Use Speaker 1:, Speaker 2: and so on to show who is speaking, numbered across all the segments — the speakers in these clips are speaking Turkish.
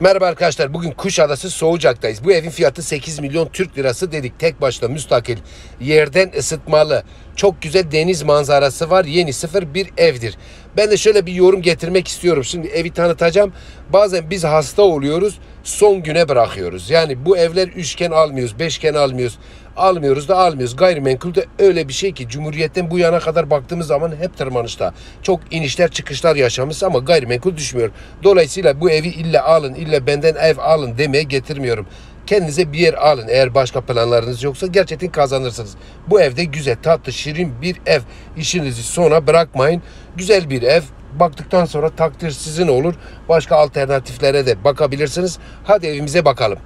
Speaker 1: Merhaba arkadaşlar. Bugün Kuşadası Soğucak'tayız. Bu evin fiyatı 8 milyon Türk lirası dedik. Tek başına müstakil. Yerden ısıtmalı. Çok güzel deniz manzarası var. Yeni sıfır bir evdir. Ben de şöyle bir yorum getirmek istiyorum. Şimdi evi tanıtacağım. Bazen biz hasta oluyoruz. Son güne bırakıyoruz. Yani bu evler üçgen almıyoruz, beşgen almıyoruz. Almıyoruz da almıyoruz. Gayrimenkul de öyle bir şey ki Cumhuriyet'ten bu yana kadar baktığımız zaman hep tırmanışta. Çok inişler çıkışlar yaşamış ama gayrimenkul düşmüyor. Dolayısıyla bu evi illa alın, illa benden ev alın demeye getirmiyorum. Kendinize bir yer alın eğer başka planlarınız yoksa gerçekten kazanırsınız. Bu evde güzel, tatlı, şirin bir ev. İşinizi sona bırakmayın. Güzel bir ev. Baktıktan sonra takdir sizin olur. Başka alternatiflere de bakabilirsiniz. Hadi evimize bakalım.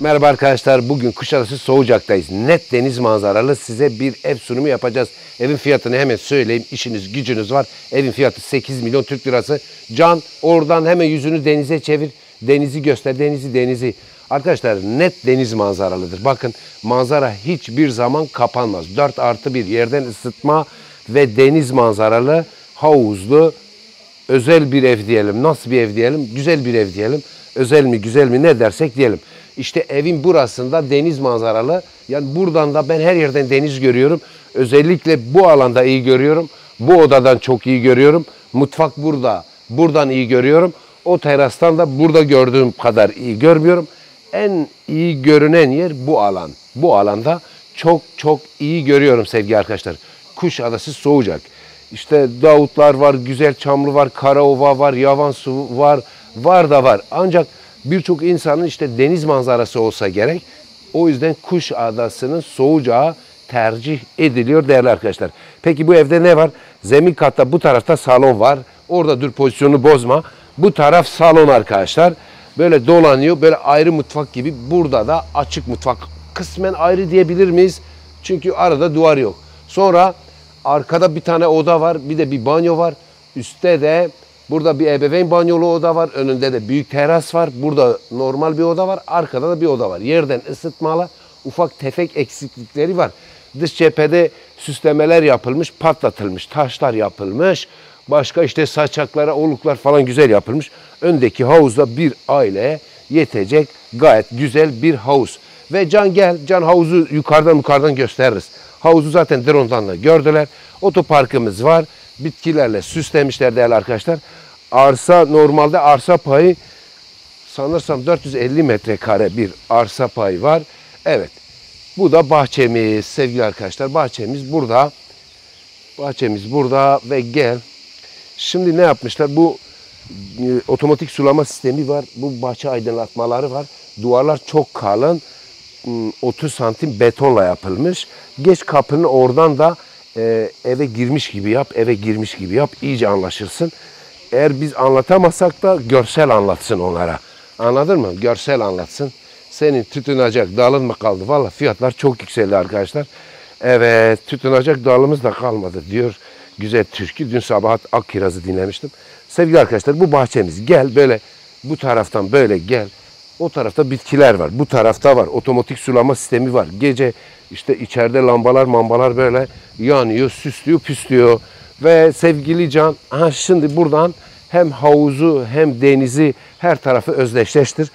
Speaker 1: Merhaba arkadaşlar. Bugün Kuşadası Soğucak'tayız. Net deniz manzaralı size bir ev sunumu yapacağız. Evin fiyatını hemen söyleyeyim. İşiniz gücünüz var. Evin fiyatı 8 milyon Türk lirası. Can oradan hemen yüzünü denize çevir. Denizi göster. Denizi denizi. Arkadaşlar net deniz manzaralıdır. Bakın manzara hiçbir zaman kapanmaz. 4 artı bir yerden ısıtma ve deniz manzaralı havuzlu özel bir ev diyelim. Nasıl bir ev diyelim? Güzel bir ev diyelim. Özel mi güzel mi ne dersek diyelim. İşte evin burasında deniz manzaralı. Yani buradan da ben her yerden deniz görüyorum. Özellikle bu alanda iyi görüyorum. Bu odadan çok iyi görüyorum. Mutfak burada. Buradan iyi görüyorum. O terastan da burada gördüğüm kadar iyi görmüyorum. En iyi görünen yer bu alan. Bu alanda çok çok iyi görüyorum sevgili arkadaşlar. Kuş Adası Soğucak. İşte Davutlar var, Güzel Çamlı var, Karaova var, Yavan Su var, var da var. Ancak birçok insanın işte deniz manzarası olsa gerek. O yüzden Kuş Adası'nın soğucağı tercih ediliyor değerli arkadaşlar. Peki bu evde ne var? Zemin katta bu tarafta salon var. Orada dur pozisyonu bozma. Bu taraf salon arkadaşlar. Böyle dolanıyor. Böyle ayrı mutfak gibi. Burada da açık mutfak. Kısmen ayrı diyebilir miyiz? Çünkü arada duvar yok. Sonra arkada bir tane oda var. Bir de bir banyo var. Üstte de Burada bir ebeveyn banyolu oda var. Önünde de büyük teras var. Burada normal bir oda var. Arkada da bir oda var. Yerden ısıtmalı ufak tefek eksiklikleri var. Dış cephede süslemeler yapılmış, patlatılmış, taşlar yapılmış. Başka işte saçaklara, oluklar falan güzel yapılmış. Öndeki havuzda bir aileye yetecek gayet güzel bir havuz. Ve Can gel, Can havuzu yukarıdan yukarıdan gösteririz. Havuzu zaten drone'dan da gördüler. Otoparkımız var bitkilerle süslemişler değerli arkadaşlar. Arsa normalde arsa payı sanırsam 450 metrekare bir arsa payı var. Evet. Bu da bahçemiz sevgili arkadaşlar. Bahçemiz burada. Bahçemiz burada ve gel. Şimdi ne yapmışlar? Bu e, otomatik sulama sistemi var. Bu bahçe aydınlatmaları var. Duvarlar çok kalın. 30 hmm, santim betonla yapılmış. Geç kapının oradan da e, eve girmiş gibi yap, eve girmiş gibi yap. iyice anlaşılsın. Eğer biz anlatamazsak da görsel anlatsın onlara. Anladın mı? Görsel anlatsın. Senin tütünecek dalın mı kaldı? Valla fiyatlar çok yükseldi arkadaşlar. Evet tütünecek dalımız da kalmadı diyor. Güzel türkü. Dün sabah ak kirazı dinlemiştim. Sevgili arkadaşlar bu bahçemiz. Gel böyle bu taraftan böyle gel. O tarafta bitkiler var. Bu tarafta var. Otomatik sulama sistemi var. Gece işte içeride lambalar mambalar böyle yanıyor, süslüyor, püslüyor. Ve sevgili Can, ha şimdi buradan hem havuzu hem denizi her tarafı özdeşleştir.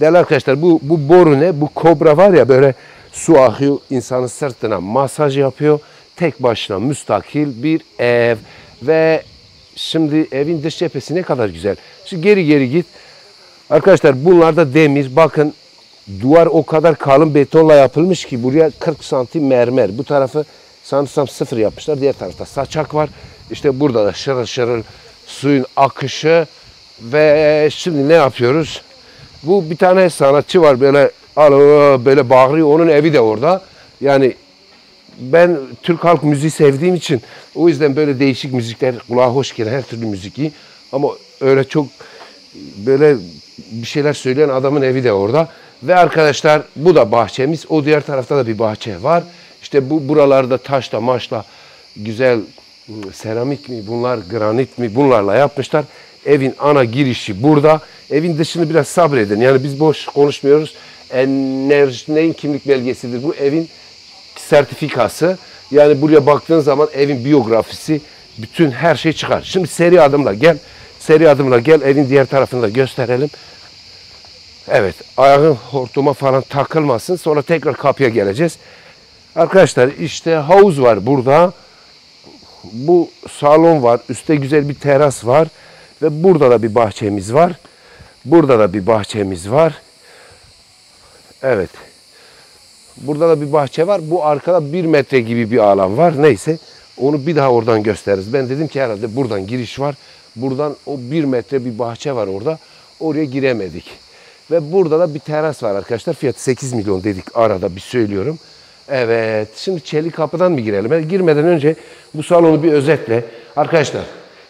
Speaker 1: Değerli arkadaşlar bu, bu boru ne? Bu kobra var ya böyle su akıyor insanın sırtına masaj yapıyor. Tek başına müstakil bir ev ve şimdi evin dış cephesi ne kadar güzel. Şimdi geri geri git. Arkadaşlar bunlar da demir. Bakın duvar o kadar kalın betonla yapılmış ki buraya 40 santim mermer. Bu tarafı sanırsam sıfır yapmışlar. Diğer tarafta saçak var. İşte burada da şırıl şırıl suyun akışı ve şimdi ne yapıyoruz? Bu bir tane sanatçı var böyle böyle bağırıyor. Onun evi de orada. Yani ben Türk halk müziği sevdiğim için o yüzden böyle değişik müzikler kulağa hoş gelen her türlü müzik iyi. Ama öyle çok böyle bir şeyler söyleyen adamın evi de orada. Ve arkadaşlar bu da bahçemiz. O diğer tarafta da bir bahçe var. İşte bu buralarda taşla maşla güzel ıı, seramik mi bunlar granit mi bunlarla yapmışlar. Evin ana girişi burada. Evin dışını biraz sabredin. Yani biz boş konuşmuyoruz. Enerji neyin kimlik belgesidir? Bu evin sertifikası. Yani buraya baktığın zaman evin biyografisi bütün her şey çıkar. Şimdi seri adımla gel. Seri adımla gel evin diğer tarafını da gösterelim. Evet ayağın hortuma falan takılmasın. Sonra tekrar kapıya geleceğiz. Arkadaşlar işte havuz var burada. Bu salon var. Üstte güzel bir teras var. Ve burada da bir bahçemiz var. Burada da bir bahçemiz var. Evet. Burada da bir bahçe var. Bu arkada bir metre gibi bir alan var. Neyse. Onu bir daha oradan gösteririz. Ben dedim ki herhalde buradan giriş var. Buradan o bir metre bir bahçe var orada. Oraya giremedik. Ve burada da bir teras var arkadaşlar. Fiyatı 8 milyon dedik arada bir söylüyorum. Evet. Şimdi çelik kapıdan mı girelim? Ben girmeden önce bu salonu bir özetle. Arkadaşlar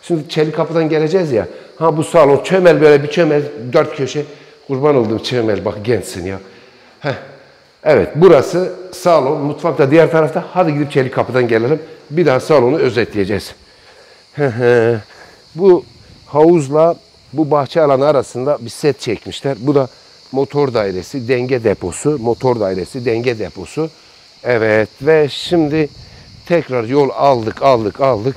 Speaker 1: şimdi çelik kapıdan geleceğiz ya. Ha bu salon çömel böyle bir çömel dört köşe. Kurban olduğum çömel bak gençsin ya. Heh. Evet burası salon. Mutfak da diğer tarafta. Hadi gidip çelik kapıdan gelelim. Bir daha salonu özetleyeceğiz. Bu havuzla bu bahçe alanı arasında bir set çekmişler. Bu da motor dairesi, denge deposu, motor dairesi, denge deposu. Evet ve şimdi tekrar yol aldık, aldık, aldık.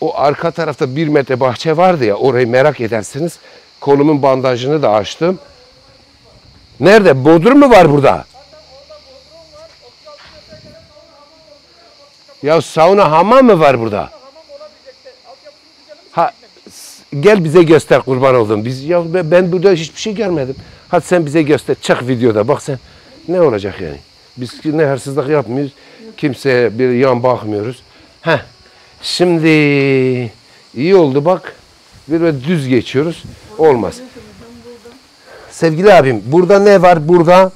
Speaker 1: O arka tarafta bir metre bahçe vardı ya, orayı merak edersiniz. Kolumun bandajını da açtım. Nerede? Bodrum mu var burada? Ya sauna hamam mı var burada? Gel bize göster kurban oldum. Biz ya ben burada hiçbir şey görmedim. Hadi sen bize göster. Çık videoda bak sen. Ne olacak yani? Biz ne hırsızlık yapmıyoruz. Kimseye bir yan bakmıyoruz. Heh. Şimdi iyi oldu bak. Bir böyle düz geçiyoruz. Olmaz. Sevgili abim burada ne var burada?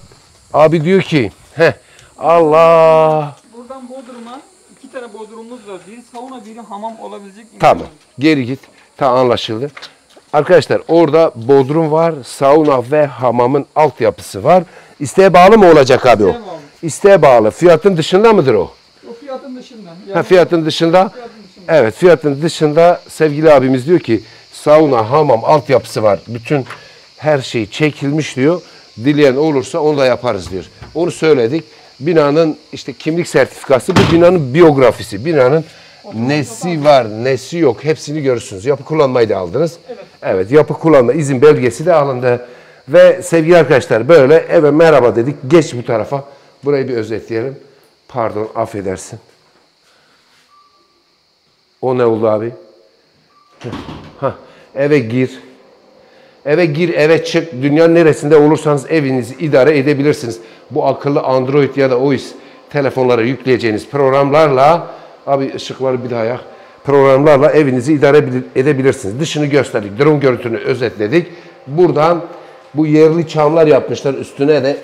Speaker 1: Abi diyor ki heh, Allah
Speaker 2: Buradan Bodrum'a iki tane Bodrum'umuz var. Biri sauna, biri hamam olabilecek.
Speaker 1: Tamam. Geri git. Tamam anlaşıldı. Arkadaşlar orada bodrum var, sauna ve hamamın altyapısı var. İsteğe bağlı mı olacak abi o?
Speaker 2: İsteğe bağlı.
Speaker 1: İsteğe bağlı. Fiyatın dışında mıdır o?
Speaker 2: O fiyatın dışında. Yani
Speaker 1: Ha, fiyatın dışında.
Speaker 2: fiyatın dışında.
Speaker 1: Evet fiyatın dışında sevgili abimiz diyor ki sauna, hamam, altyapısı var. Bütün her şey çekilmiş diyor. Dileyen olursa onu da yaparız diyor. Onu söyledik. Binanın işte kimlik sertifikası bu binanın biyografisi. Binanın nesi var, nesi yok hepsini görürsünüz. Yapı kullanmayı da aldınız. Evet. yapı kullanma izin belgesi de alındı. Ve sevgili arkadaşlar böyle eve merhaba dedik. Geç bu tarafa. Burayı bir özetleyelim. Pardon affedersin. O ne oldu abi? Ha, eve gir. Eve gir, eve çık. Dünyanın neresinde olursanız evinizi idare edebilirsiniz. Bu akıllı Android ya da OS telefonlara yükleyeceğiniz programlarla abi ışıkları bir daha yak. Programlarla evinizi idare edebilirsiniz. Dışını gösterdik. Drone görüntünü özetledik. Buradan bu yerli çamlar yapmışlar. Üstüne de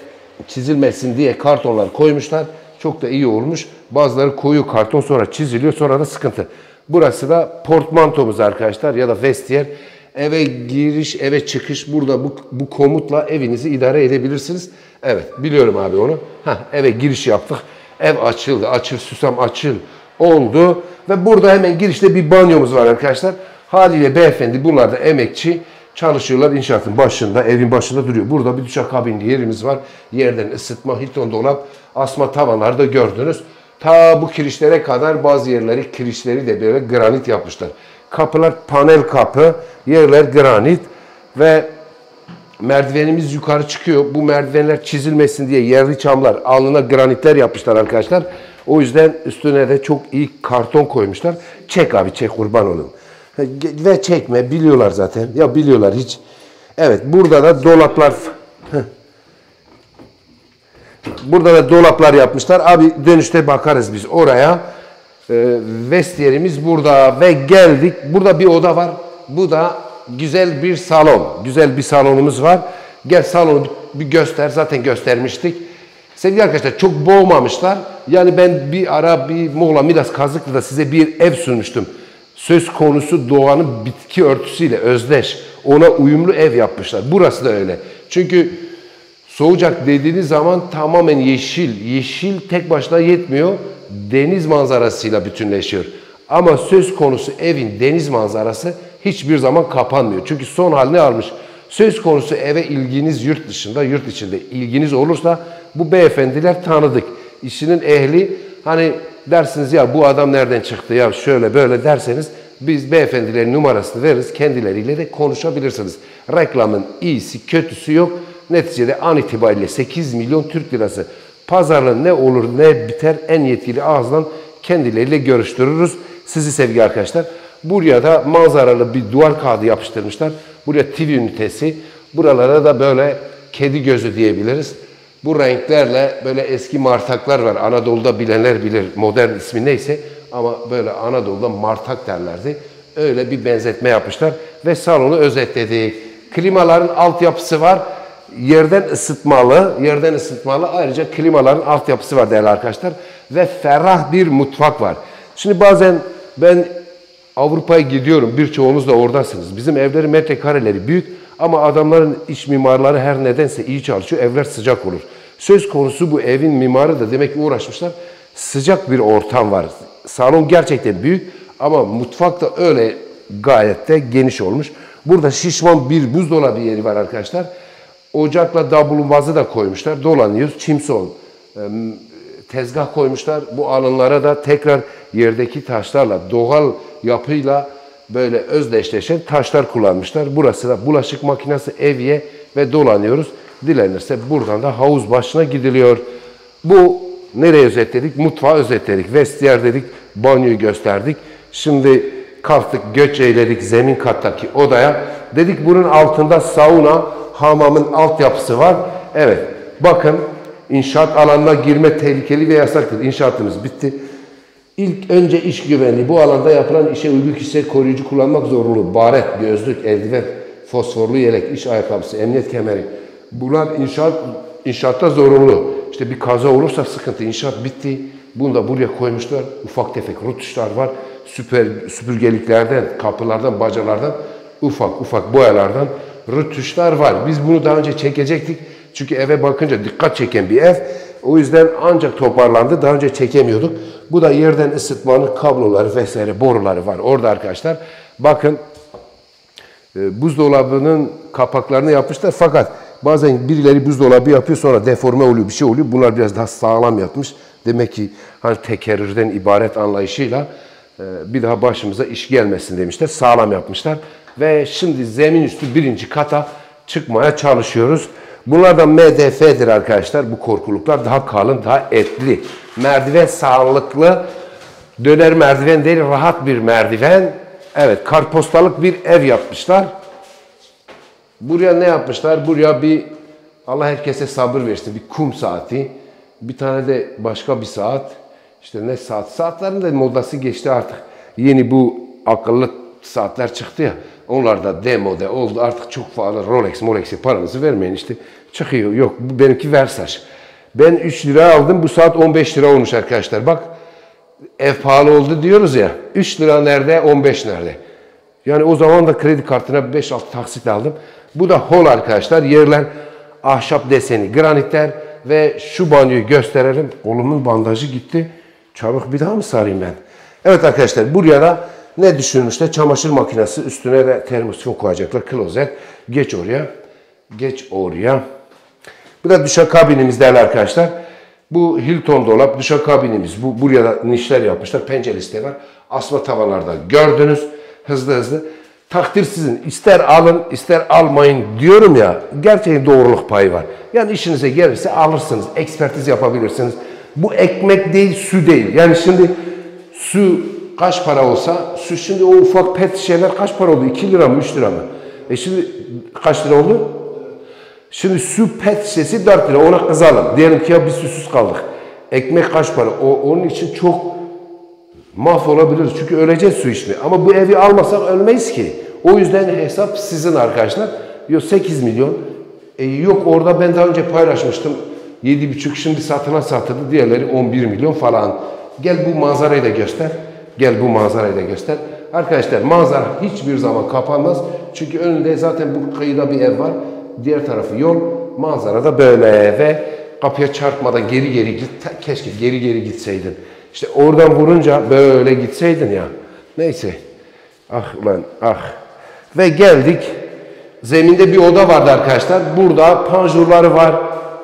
Speaker 1: çizilmesin diye kartonlar koymuşlar. Çok da iyi olmuş. Bazıları koyu karton sonra çiziliyor sonra da sıkıntı. Burası da portmantomuz arkadaşlar ya da vestiyer. Eve giriş, eve çıkış burada bu, bu komutla evinizi idare edebilirsiniz. Evet biliyorum abi onu. Heh, eve giriş yaptık. Ev açıldı. Açıl susam açıl oldu. Ve burada hemen girişte bir banyomuz var arkadaşlar. Haliyle beyefendi bunlar da emekçi çalışıyorlar inşaatın başında, evin başında duruyor. Burada bir duşakabinli yerimiz var. Yerden ısıtma, hiton dolap, asma tavanları da gördünüz. Ta bu kirişlere kadar bazı yerleri kirişleri de böyle granit yapmışlar. Kapılar panel kapı, yerler granit ve merdivenimiz yukarı çıkıyor. Bu merdivenler çizilmesin diye yerli çamlar, alnına granitler yapmışlar arkadaşlar. O yüzden üstüne de çok iyi karton koymuşlar. Çek abi çek kurban olun. Ve çekme biliyorlar zaten. Ya biliyorlar hiç. Evet burada da dolaplar. Burada da dolaplar yapmışlar. Abi dönüşte bakarız biz oraya. Ee, vestiyerimiz burada ve geldik. Burada bir oda var. Bu da güzel bir salon. Güzel bir salonumuz var. Gel salonu bir göster. Zaten göstermiştik. Sevgili arkadaşlar çok boğmamışlar. Yani ben bir ara bir Muğla Milas Kazıklı'da size bir ev sunmuştum. Söz konusu doğanın bitki örtüsüyle özdeş. Ona uyumlu ev yapmışlar. Burası da öyle. Çünkü Soğucak dediğiniz zaman tamamen yeşil. Yeşil tek başına yetmiyor. Deniz manzarasıyla bütünleşiyor. Ama söz konusu evin deniz manzarası hiçbir zaman kapanmıyor. Çünkü son halini almış. Söz konusu eve ilginiz yurt dışında, yurt içinde ilginiz olursa bu beyefendiler tanıdık. İşinin ehli hani dersiniz ya bu adam nereden çıktı ya şöyle böyle derseniz Biz beyefendilerin numarasını veririz. Kendileriyle de konuşabilirsiniz. Reklamın iyisi kötüsü yok. Neticede an itibariyle 8 milyon Türk lirası. Pazarın ne olur ne biter en yetkili ağızdan kendileriyle görüştürürüz. Sizi sevgili arkadaşlar. Buraya da manzaralı bir duvar kağıdı yapıştırmışlar. Buraya TV ünitesi. Buralara da böyle kedi gözü diyebiliriz. Bu renklerle böyle eski martaklar var. Anadolu'da bilenler bilir modern ismi neyse ama böyle Anadolu'da martak derlerdi. Öyle bir benzetme yapmışlar ve salonu özetledik. Klimaların altyapısı var. Yerden ısıtmalı, yerden ısıtmalı. Ayrıca klimaların altyapısı var değerli arkadaşlar. Ve ferah bir mutfak var. Şimdi bazen ben Avrupa'ya gidiyorum. Birçoğunuz da oradasınız. Bizim evleri metrekareleri büyük ama adamların iç mimarları her nedense iyi çalışıyor. Evler sıcak olur. Söz konusu bu evin mimarı da demek ki uğraşmışlar. Sıcak bir ortam var. Salon gerçekten büyük ama mutfak da öyle gayet de geniş olmuş. Burada şişman bir buzdolabı yeri var arkadaşlar. Ocakla davlumbazı da koymuşlar. Dolanıyoruz. Çimson tezgah koymuşlar. Bu alanlara da tekrar yerdeki taşlarla, doğal yapıyla böyle özdeşleşen taşlar kullanmışlar. Burası da bulaşık makinesi, evye ve dolanıyoruz. Dilenirse buradan da havuz başına gidiliyor. Bu nereye özetledik? Mutfağı özetledik. Vestiyer dedik, banyoyu gösterdik. Şimdi kalktık, göç eyledik zemin kattaki odaya. Dedik bunun altında sauna, hamamın altyapısı var. Evet, bakın inşaat alanına girme tehlikeli ve yasaktır. İnşaatımız bitti. İlk önce iş güvenliği. Bu alanda yapılan işe uygun kişiler koruyucu kullanmak zorunlu. Baret, gözlük, eldiven, fosforlu yelek, iş ayakkabısı, emniyet kemeri. Bunlar inşaat inşaatta zorunlu. İşte bir kaza olursa sıkıntı. İnşaat bitti. Bunu da buraya koymuşlar. Ufak tefek rutuşlar var. Süper, süpürgeliklerden, kapılardan, bacalardan, ufak ufak boyalardan rutuşlar var. Biz bunu daha önce çekecektik. Çünkü eve bakınca dikkat çeken bir ev. O yüzden ancak toparlandı. Daha önce çekemiyorduk. Bu da yerden ısıtmanın kabloları vesaire boruları var. Orada arkadaşlar bakın e, buzdolabının kapaklarını yapmışlar. Fakat bazen birileri buzdolabı yapıyor sonra deforme oluyor bir şey oluyor. Bunlar biraz daha sağlam yapmış. Demek ki hani tekerrürden ibaret anlayışıyla e, bir daha başımıza iş gelmesin demişler. Sağlam yapmışlar. Ve şimdi zemin üstü birinci kata çıkmaya çalışıyoruz. Bunlar da MDF'dir arkadaşlar. Bu korkuluklar daha kalın, daha etli. Merdiven sağlıklı. Döner merdiven değil, rahat bir merdiven. Evet, karpostalık bir ev yapmışlar. Buraya ne yapmışlar? Buraya bir Allah herkese sabır versin. Bir kum saati. Bir tane de başka bir saat. İşte ne saat? Saatlerin de modası geçti artık. Yeni bu akıllı saatler çıktı ya. Onlar da demode oldu. Artık çok fazla Rolex, Molex'e paranızı vermeyin işte. Çıkıyor. Yok bu benimki Versace. Ben 3 lira aldım. Bu saat 15 lira olmuş arkadaşlar. Bak ev pahalı oldu diyoruz ya. 3 lira nerede? 15 nerede? Yani o zaman da kredi kartına 5-6 taksit aldım. Bu da hol arkadaşlar. Yerler ahşap deseni, granitler ve şu banyoyu gösterelim. Kolumun bandajı gitti. Çabuk bir daha mı sarayım ben? Evet arkadaşlar buraya da ne düşünmüşler? Çamaşır makinesi üstüne de termosifon koyacaklar. Klozet. Geç oraya. Geç oraya. Bu da duşakabinimiz değerli arkadaşlar. Bu Hilton dolap duşakabinimiz. Bu buraya da nişler yapmışlar. Penceresi de var. Asma tavanlarda gördünüz. Hızlı hızlı. Takdir sizin. İster alın ister almayın diyorum ya. Gerçekten doğruluk payı var. Yani işinize gelirse alırsınız. Ekspertiz yapabilirsiniz. Bu ekmek değil su değil. Yani şimdi su kaç para olsa su şimdi o ufak pet şeyler kaç para oldu? 2 lira mı 3 lira mı? E şimdi kaç lira oldu? Şimdi su pet şişesi 4 lira ona kızalım. Diyelim ki ya biz susuz kaldık. Ekmek kaç para? O, onun için çok mahvolabiliriz. Çünkü öleceğiz su içme. Ama bu evi almasak ölmeyiz ki. O yüzden hesap sizin arkadaşlar. Yok 8 milyon. E, yok orada ben daha önce paylaşmıştım. 7,5 şimdi satılan satıldı. Diğerleri 11 milyon falan. Gel bu manzarayı da göster. Gel bu manzarayı da göster. Arkadaşlar manzara hiçbir zaman kapanmaz. Çünkü önünde zaten bu kıyıda bir ev var. Diğer tarafı yol. Manzara da böyle ve kapıya çarpmadan geri geri git. Keşke geri geri gitseydin. İşte oradan vurunca böyle gitseydin ya. Neyse. Ah ulan ah. Ve geldik. Zeminde bir oda vardı arkadaşlar. Burada panjurları var.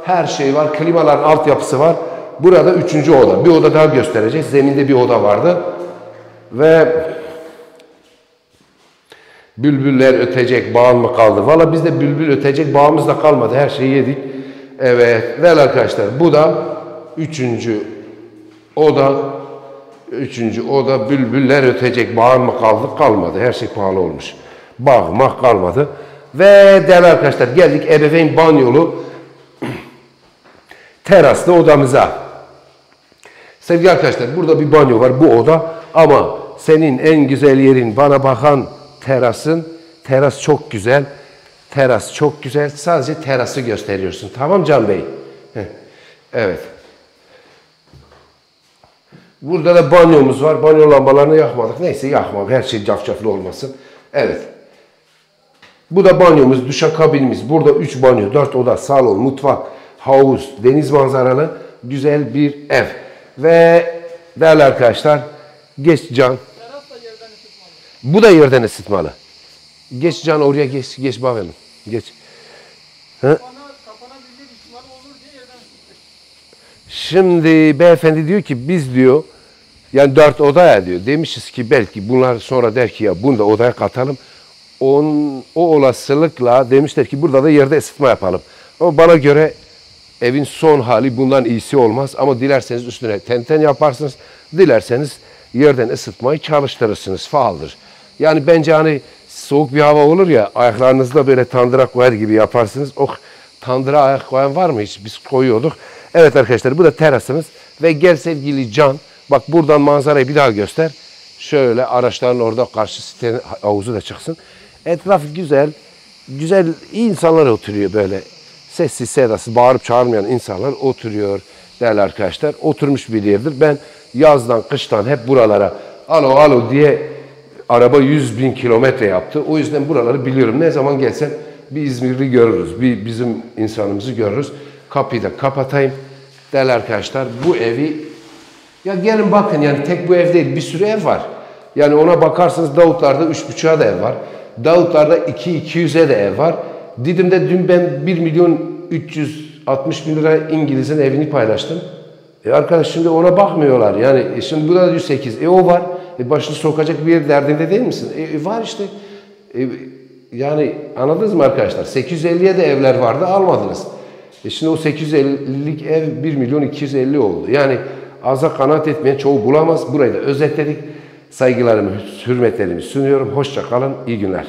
Speaker 1: Her şey var. Klimaların altyapısı var. Burada üçüncü oda. Bir oda daha göstereceğiz. Zeminde bir oda vardı. Ve Bülbüller ötecek bağın mı kaldı? Valla bizde bülbül ötecek bağımız da kalmadı. Her şeyi yedik. Evet. Değerli arkadaşlar bu da üçüncü oda. Üçüncü oda bülbüller ötecek bağın mı kaldı? Kalmadı. Her şey pahalı olmuş. Bağ mah kalmadı. Ve değerli arkadaşlar geldik ebeveyn banyolu teraslı odamıza. Sevgili arkadaşlar burada bir banyo var bu oda ama senin en güzel yerin bana bakan terasın. Teras çok güzel. Teras çok güzel. Sadece terası gösteriyorsun. Tamam Can Bey? Heh. Evet. Burada da banyomuz var. Banyo lambalarını yakmadık. Neyse yakmam. Her şey cafcaflı olmasın. Evet. Bu da banyomuz, duşakabinimiz. Burada 3 banyo, 4 oda, salon, mutfak, havuz, deniz manzaralı güzel bir ev. Ve değerli arkadaşlar, geç Can. Bu da yerden ısıtmalı. Geç Can oraya geç, geç bakalım. Geç.
Speaker 2: Kapana, kapanabilir ihtimal olur diye yerden ısıttık.
Speaker 1: Şimdi beyefendi diyor ki biz diyor yani dört odaya diyor. Demişiz ki belki bunlar sonra der ki ya bunu da odaya katalım. On, o olasılıkla demişler ki burada da yerde ısıtma yapalım. Ama bana göre evin son hali bundan iyisi olmaz. Ama dilerseniz üstüne tenten yaparsınız. Dilerseniz yerden ısıtmayı çalıştırırsınız. Faaldır. Yani bence hani soğuk bir hava olur ya ayaklarınızda böyle tandıra koyar gibi yaparsınız. Oh tandıra ayak koyan var mı hiç? Biz koyuyorduk. Evet arkadaşlar bu da terasımız. Ve gel sevgili Can. Bak buradan manzarayı bir daha göster. Şöyle araçların orada karşı sitenin havuzu da çıksın. Etraf güzel. Güzel iyi insanlar oturuyor böyle. Sessiz sedasız bağırıp çağırmayan insanlar oturuyor değerli arkadaşlar. Oturmuş bir yerdir. Ben yazdan kıştan hep buralara alo alo diye araba 100 bin kilometre yaptı. O yüzden buraları biliyorum. Ne zaman gelsem bir İzmirli görürüz. Bir bizim insanımızı görürüz. Kapıyı da kapatayım. Değerli arkadaşlar bu evi ya gelin bakın yani tek bu ev değil bir sürü ev var. Yani ona bakarsanız Davutlar'da 3,5'a da ev var. Davutlar'da 2-200'e de ev var. Didim'de dün ben 1 milyon 360 bin lira İngiliz'in evini paylaştım. E arkadaş şimdi ona bakmıyorlar. Yani e şimdi burada da 108. E o var. E başını sokacak bir yer derdinde değil misin? E, e var işte. E, yani anladınız mı arkadaşlar? 850'ye de evler vardı almadınız. E şimdi o 850'lik ev 1 milyon 250 oldu. Yani aza kanaat etmeyen çoğu bulamaz. Burayı da özetledik. Saygılarımı, hürmetlerimi sunuyorum. Hoşça kalın. İyi günler.